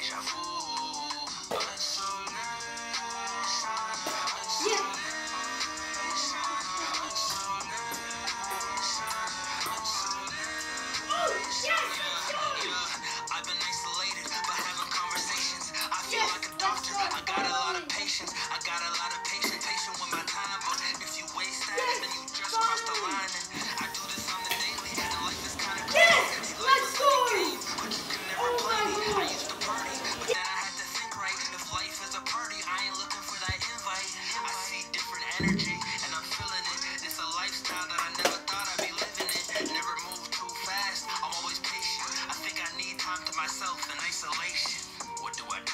Yes, let's go! energy, and I'm feeling it. It's a lifestyle that I never thought I'd be living in. Never move too fast, I'm always patient. I think I need time to myself in isolation. What do I do?